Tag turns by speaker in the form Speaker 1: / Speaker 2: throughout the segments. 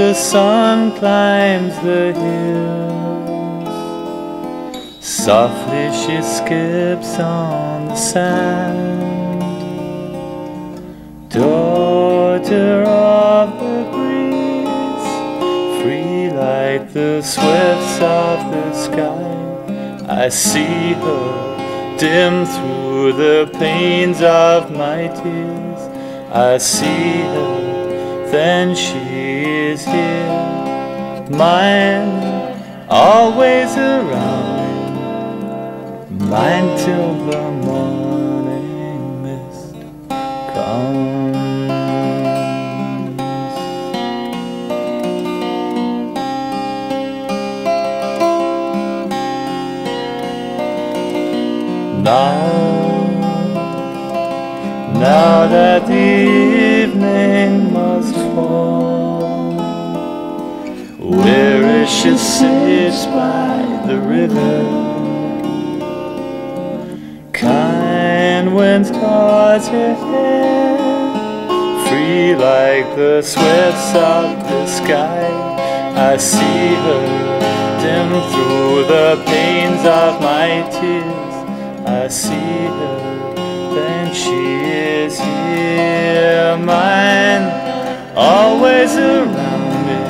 Speaker 1: the sun climbs the hills, softly she skips on the sand. Daughter of the breeze, free like the swifts of the sky, I see her dim through the panes of my tears. I see her, then she is here, mine, always around. Mine till the she sits by the river? Kind winds toss her hair, free like the swifts of the sky. I see her dim through the panes of my tears. I see her, then she is here, mine, always around me.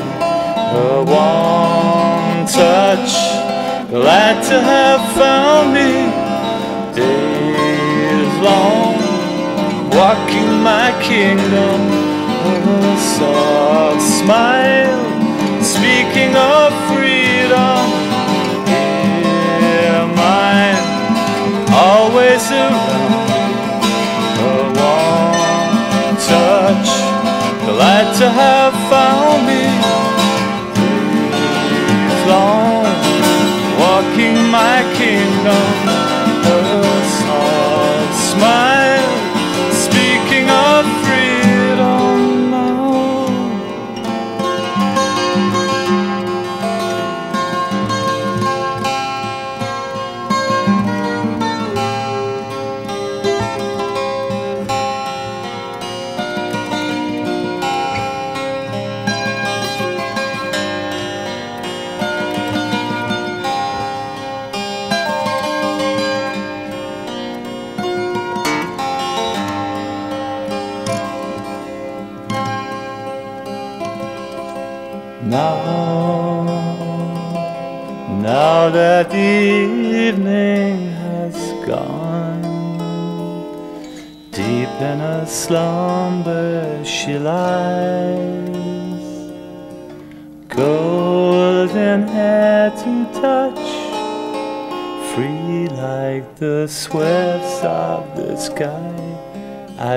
Speaker 1: Her warm touch, glad to have found me. Days long, walking my kingdom. Soft smile, speaking of freedom. Here, mine always around a warm touch glad to have found me walking my kingdom. A soft smile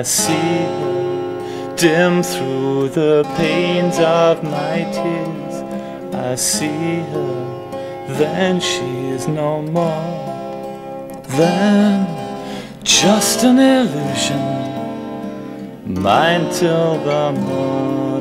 Speaker 1: see her dim through the panes of my tears. I see her, then she is no more than just an illusion, mine till the morning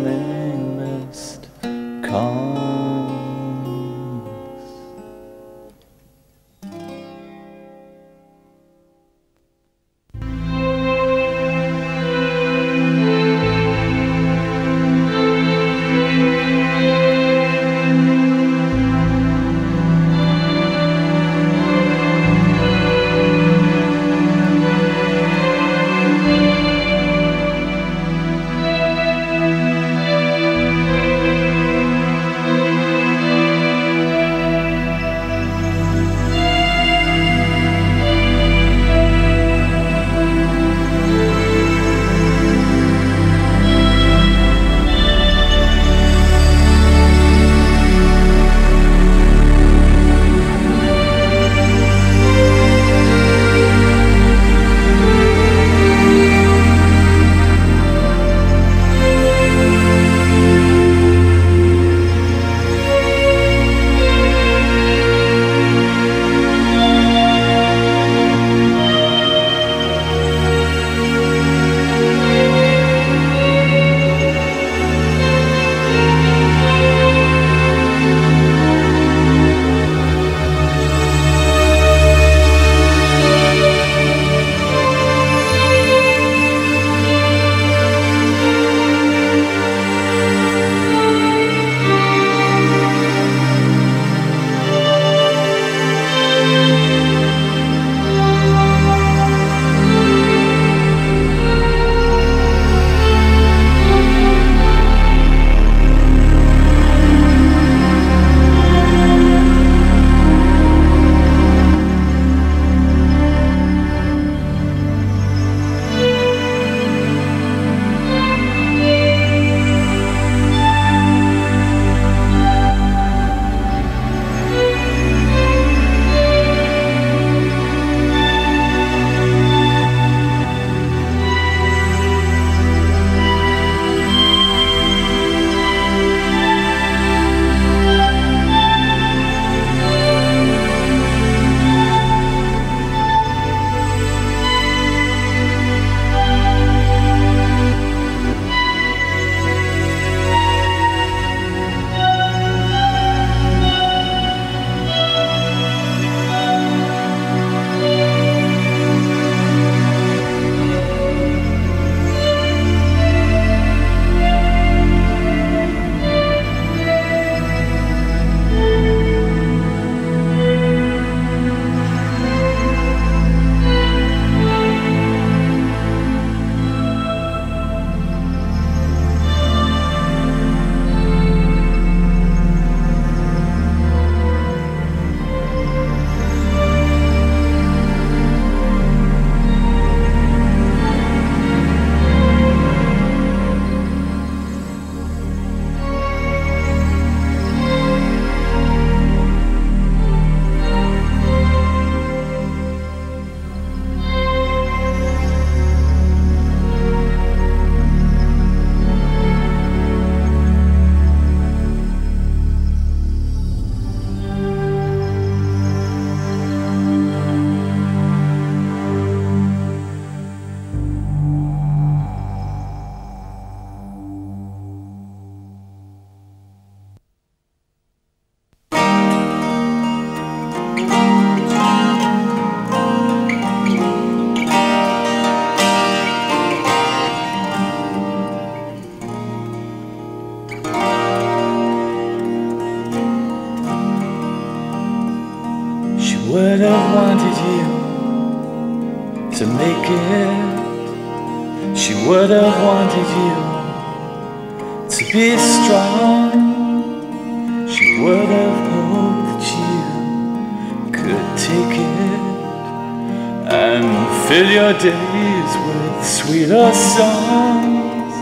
Speaker 1: fill your days with sweeter songs.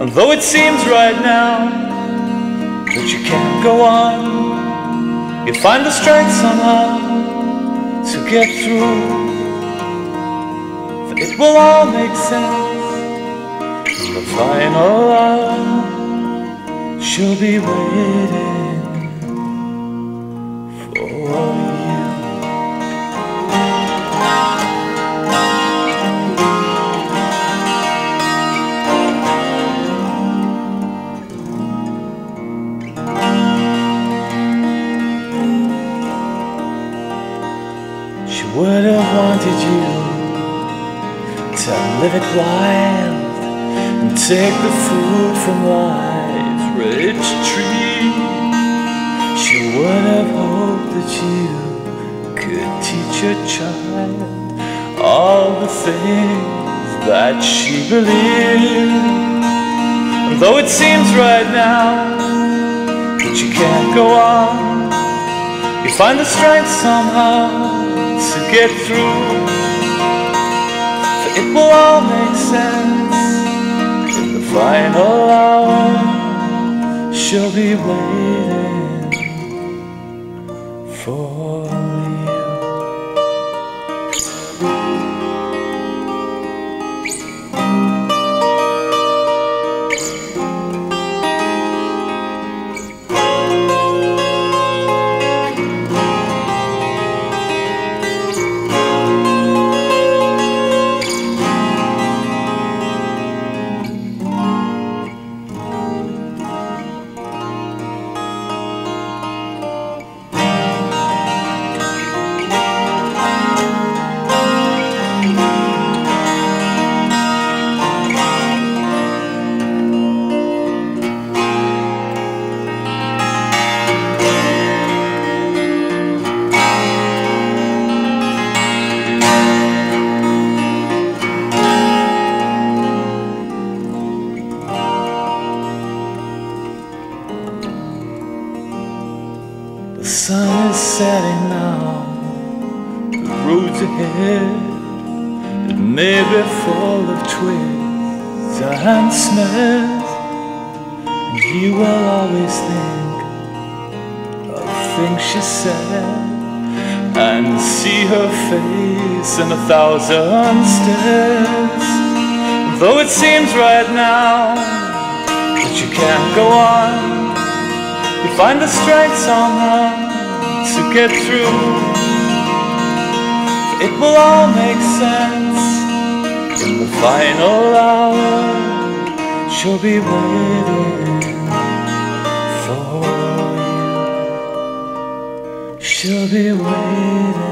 Speaker 1: And though it seems right now that you can't go on, you find the strength somehow to get through. For it will all make sense in the final hour. She'll be waiting live it wild and take the food from life's rich tree. She would have hoped that you could teach your child all the things that she believed. And though it seems right now that you can't go on, you find the strength somehow to get through. It will all make sense in the final hour. She'll be waiting for things she said and see her face in a thousand stares. Though it seems right now that you can't go on. You find the strength somehow to get through. It will all make sense in the final hour. She'll be waiting She'll be waiting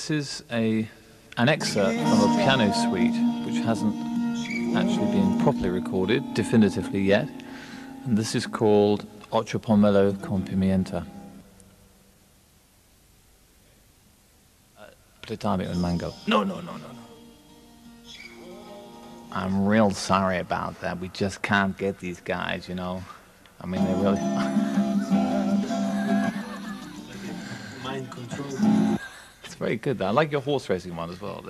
Speaker 1: This is a an excerpt from a piano suite which hasn't actually been properly recorded definitively yet, and this is called Ocho Pomelo con Pimienta. Uh, Platame mango. No, no, no, no, no. I'm real sorry about that. We just can't get these guys, you know. I mean, they really. Very good. I like your horse racing one as well.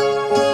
Speaker 1: Música